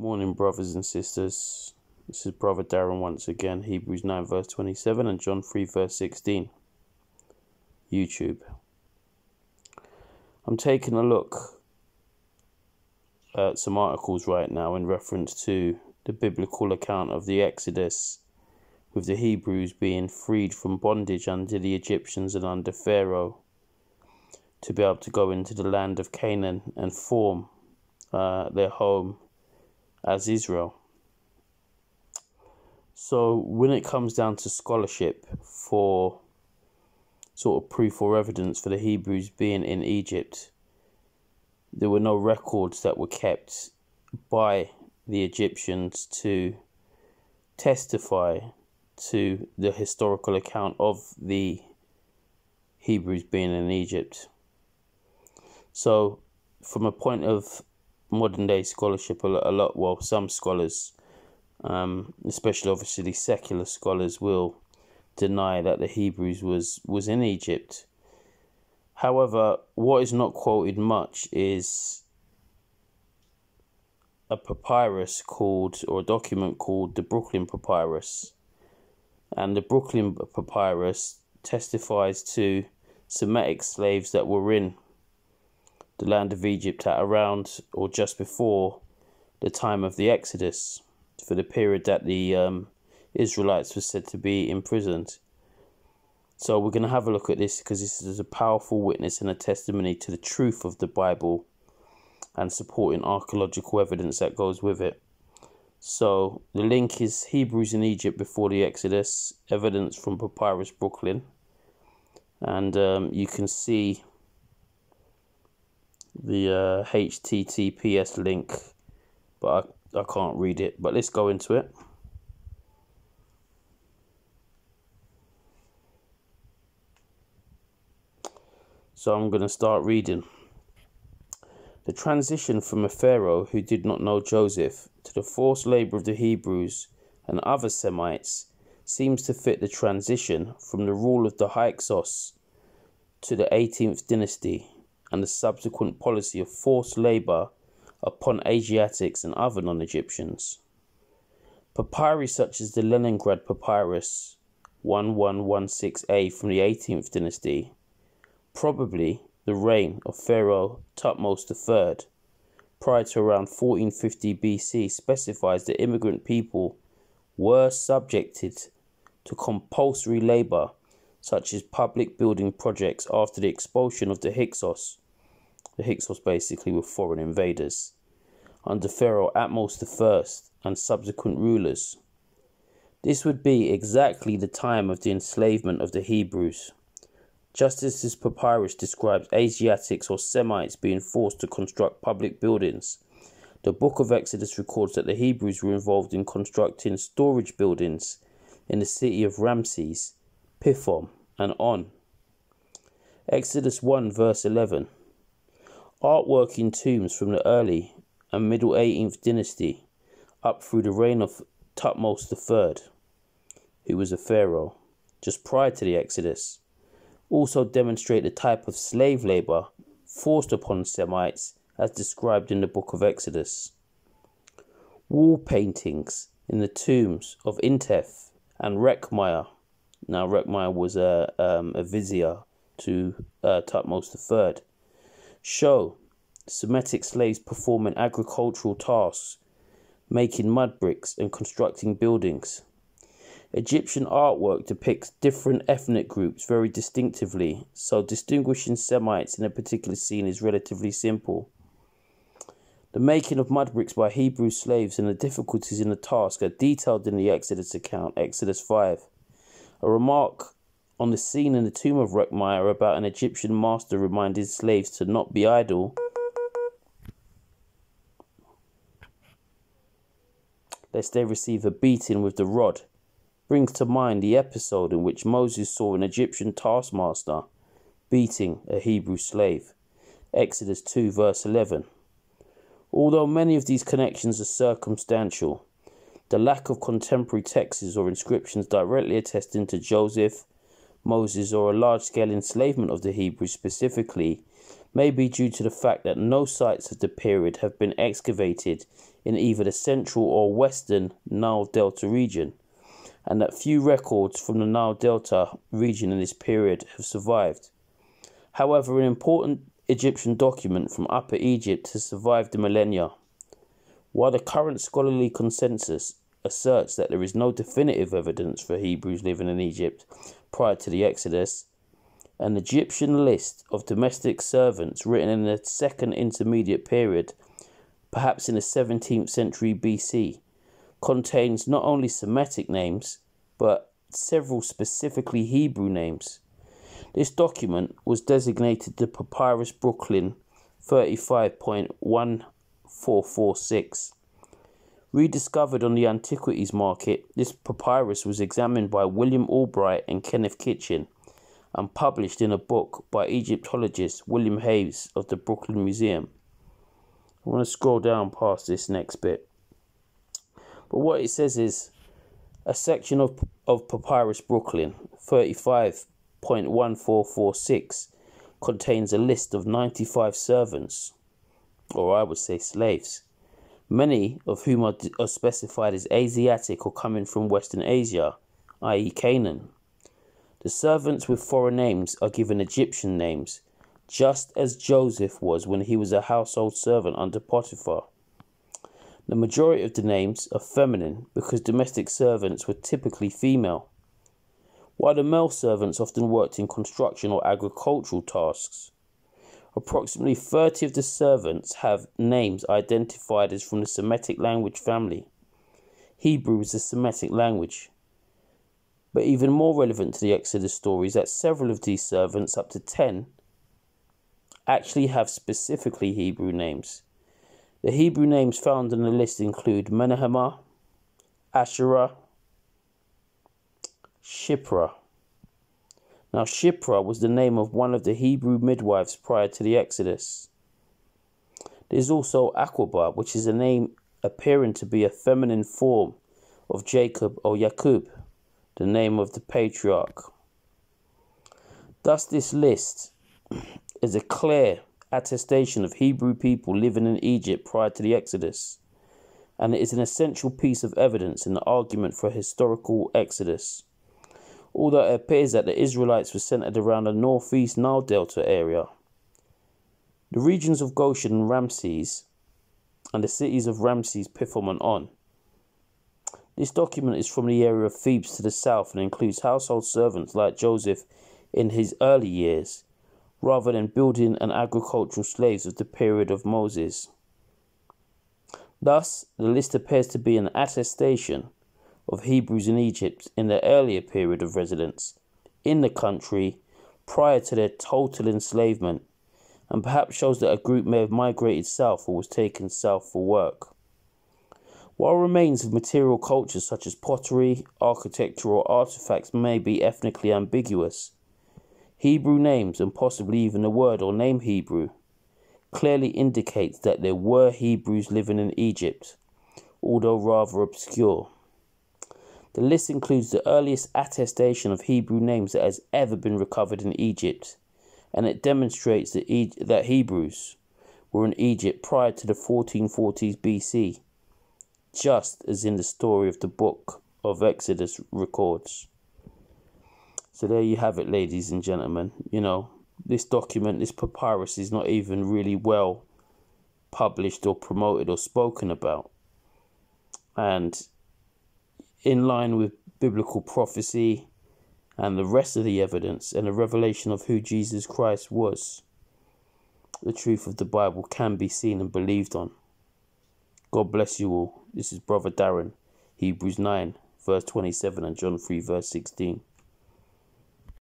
Morning, brothers and sisters. This is Brother Darren once again, Hebrews 9, verse 27, and John 3, verse 16. YouTube. I'm taking a look at some articles right now in reference to the biblical account of the Exodus, with the Hebrews being freed from bondage under the Egyptians and under Pharaoh to be able to go into the land of Canaan and form uh, their home as Israel. So when it comes down to scholarship for sort of proof or evidence for the Hebrews being in Egypt, there were no records that were kept by the Egyptians to testify to the historical account of the Hebrews being in Egypt. So, from a point of modern day scholarship a lot, well some scholars um, especially obviously the secular scholars will deny that the Hebrews was was in Egypt. However what is not quoted much is a papyrus called or a document called the Brooklyn Papyrus. And the Brooklyn Papyrus testifies to Semitic slaves that were in the land of Egypt at around or just before the time of the Exodus, for the period that the um, Israelites were said to be imprisoned. So we're going to have a look at this because this is a powerful witness and a testimony to the truth of the Bible and supporting archaeological evidence that goes with it. So the link is Hebrews in Egypt before the Exodus, evidence from Papyrus Brooklyn. And um, you can see the uh, HTTPS link, but I, I can't read it. But let's go into it. So I'm going to start reading. The transition from a Pharaoh who did not know Joseph to the forced labor of the Hebrews and other Semites seems to fit the transition from the rule of the Hyksos to the 18th dynasty and the subsequent policy of forced labor upon Asiatics and other non Egyptians. Papyri such as the Leningrad Papyrus 1116a from the 18th dynasty, probably the reign of Pharaoh Thutmose III, prior to around 1450 BC, specifies that immigrant people were subjected to compulsory labor such as public building projects after the expulsion of the Hyksos. The Hyksos basically were foreign invaders under Pharaoh Ahmose I and subsequent rulers. This would be exactly the time of the enslavement of the Hebrews. Just as this papyrus describes Asiatics or Semites being forced to construct public buildings, the book of Exodus records that the Hebrews were involved in constructing storage buildings in the city of Ramses, Pithom, and On. Exodus 1, verse 11. Artwork in tombs from the early and middle 18th dynasty up through the reign of Thutmose III, who was a pharaoh just prior to the Exodus, also demonstrate the type of slave labor forced upon Semites as described in the book of Exodus. Wall paintings in the tombs of Intef and Rekhmire now, Rekhmire was a, um, a vizier to uh, III. Show Semitic slaves performing agricultural tasks, making mud bricks, and constructing buildings. Egyptian artwork depicts different ethnic groups very distinctively, so distinguishing Semites in a particular scene is relatively simple. The making of mud bricks by Hebrew slaves and the difficulties in the task are detailed in the Exodus account, Exodus 5. A remark on the scene in the tomb of Rekhmire about an Egyptian master reminding slaves to not be idle. Lest they receive a beating with the rod, brings to mind the episode in which Moses saw an Egyptian taskmaster beating a Hebrew slave. Exodus 2, verse 11. Although many of these connections are circumstantial, the lack of contemporary texts or inscriptions directly attesting to Joseph, Moses, or a large scale enslavement of the Hebrews specifically may be due to the fact that no sites of the period have been excavated in either the central or western Nile Delta region, and that few records from the Nile Delta region in this period have survived. However, an important Egyptian document from Upper Egypt has survived the millennia. While the current scholarly consensus asserts that there is no definitive evidence for Hebrews living in Egypt prior to the Exodus, an Egyptian list of domestic servants written in the second intermediate period, perhaps in the 17th century BC, contains not only Semitic names but several specifically Hebrew names. This document was designated the Papyrus Brooklyn 35.1446. Rediscovered on the antiquities market, this papyrus was examined by William Albright and Kenneth Kitchen and published in a book by Egyptologist William Hayes of the Brooklyn Museum. I want to scroll down past this next bit. But what it says is a section of, of Papyrus Brooklyn 35.1446 contains a list of 95 servants, or I would say slaves, many of whom are, are specified as Asiatic or coming from Western Asia, i.e., Canaan. The servants with foreign names are given Egyptian names, just as Joseph was when he was a household servant under Potiphar. The majority of the names are feminine because domestic servants were typically female, while the male servants often worked in construction or agricultural tasks. Approximately 30 of the servants have names identified as from the Semitic language family. Hebrew is a Semitic language. But even more relevant to the Exodus story is that several of these servants, up to 10, actually have specifically Hebrew names. The Hebrew names found on the list include Menahema, Ashera, Shiphrah. Now, Shiphrah was the name of one of the Hebrew midwives prior to the Exodus. There's also Aquabah, which is a name appearing to be a feminine form of Jacob or Yaqub the name of the patriarch. Thus, this list is a clear attestation of Hebrew people living in Egypt prior to the Exodus, and it is an essential piece of evidence in the argument for a historical Exodus. Although it appears that the Israelites were centered around the northeast Nile Delta area, the regions of Goshen and Ramses, and the cities of Ramses, Pithom, and On this document is from the area of Thebes to the south and includes household servants like Joseph in his early years, rather than building and agricultural slaves of the period of Moses. Thus, the list appears to be an attestation of Hebrews in Egypt in their earlier period of residence in the country prior to their total enslavement, and perhaps shows that a group may have migrated south or was taken south for work. While remains of material cultures such as pottery, architecture, or artifacts may be ethnically ambiguous, Hebrew names, and possibly even the word or name Hebrew, clearly indicates that there were Hebrews living in Egypt, although rather obscure. The list includes the earliest attestation of Hebrew names that has ever been recovered in Egypt, and it demonstrates that, e- that Hebrews were in Egypt prior to the 1440s BC just as in the story of the book of Exodus records. So there you have it, ladies and gentlemen. You know, this document, this papyrus, is not even really well published or promoted or spoken about. And in line with biblical prophecy and the rest of the evidence and a revelation of who Jesus Christ was, the truth of the Bible can be seen and believed on. God bless you all. This is Brother Darren, Hebrews 9, verse 27, and John 3, verse 16.